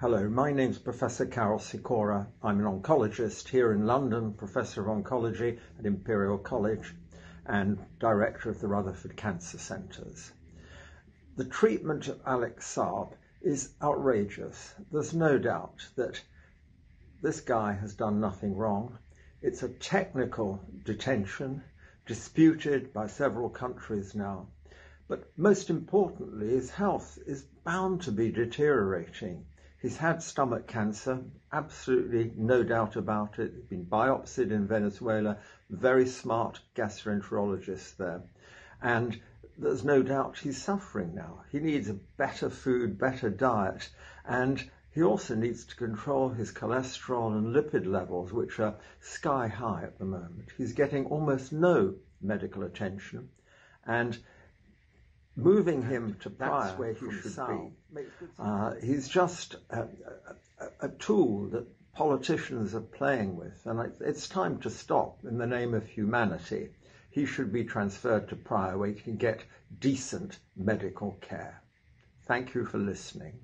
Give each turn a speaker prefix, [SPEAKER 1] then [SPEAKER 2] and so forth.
[SPEAKER 1] Hello, my name's Professor Karol Sikora. I'm an oncologist here in London, Professor of Oncology at Imperial College and Director of the Rutherford Cancer Centres. The treatment of Alex Saab is outrageous. There's no doubt that this guy has done nothing wrong. It's a technical detention disputed by several countries now. But most importantly, his health is bound to be deteriorating. He's had stomach cancer, absolutely no doubt about it. He's been biopsied in Venezuela, very smart gastroenterologist there. And there's no doubt he's suffering now. He needs a better food, better diet, and he also needs to control his cholesterol and lipid levels, which are sky high at the moment. He's getting almost no medical attention, and moving him to that's where he should be. Uh, he's just a, a, a, tool that politicians are playing with, and it's time to stop in the name of humanity. He should be transferred to Praia where he can get decent medical care. Thank you for listening.